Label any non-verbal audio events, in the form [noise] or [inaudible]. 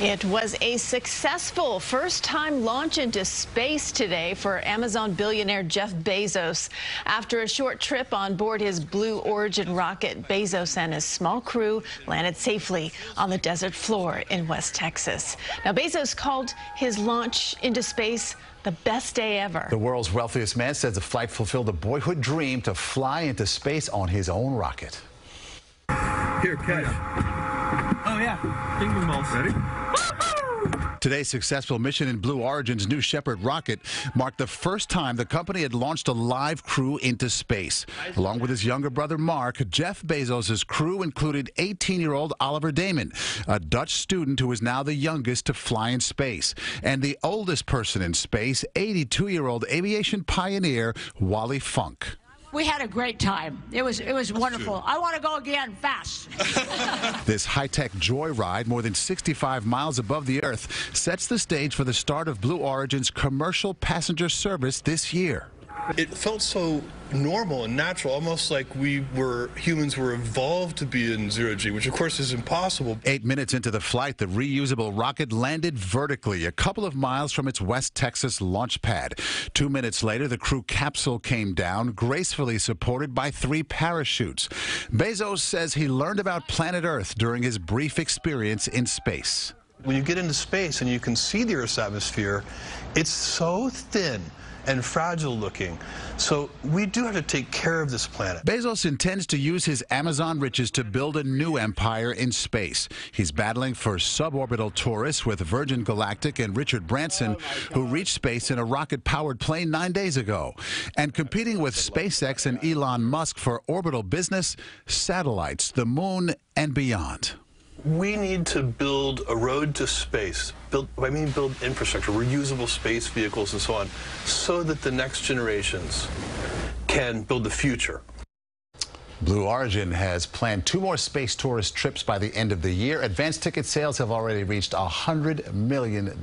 It was a successful first-time launch into space today for Amazon billionaire Jeff Bezos. After a short trip on board his Blue Origin rocket, Bezos and his small crew landed safely on the desert floor in West Texas. Now, Bezos called his launch into space the best day ever. The world's wealthiest man says the flight fulfilled a boyhood dream to fly into space on his own rocket. Here, catch. Oh, yeah. Ping pong balls. Ready? Today's successful mission in Blue Origin's New Shepard rocket marked the first time the company had launched a live crew into space. Along with his younger brother Mark, Jeff Bezos' crew included 18-year-old Oliver Daemen, a Dutch student who is now the youngest to fly in space, and the oldest person in space, 82-year-old aviation pioneer Wally Funk. We had a great time. It was it was wonderful. I want to go again fast. [laughs] this high-tech joyride, more than 65 miles above the Earth, sets the stage for the start of Blue Origin's commercial passenger service this year. It felt so normal and natural, almost like we were humans were evolved to be in zero G, which of course is impossible. Eight minutes into the flight, the reusable rocket landed vertically a couple of miles from its West Texas launch pad. Two minutes later, the crew capsule came down, gracefully supported by three parachutes. Bezos says he learned about planet Earth during his brief experience in space. When you get into space and you can see the Earth's atmosphere, it's so thin and fragile looking. So we do have to take care of this planet. Bezos intends to use his Amazon riches to build a new empire in space. He's battling for suborbital tourists with Virgin Galactic and Richard Branson, who reached space in a rocket-powered plane nine days ago, and competing with SpaceX and Elon Musk for orbital business, satellites, the moon, and beyond we need to build a road to space. Build, I mean, build infrastructure, reusable space vehicles, and so on, so that the next generations can build the future. Blue Origin has planned two more space tourist trips by the end of the year. Advanced ticket sales have already reached $100 million.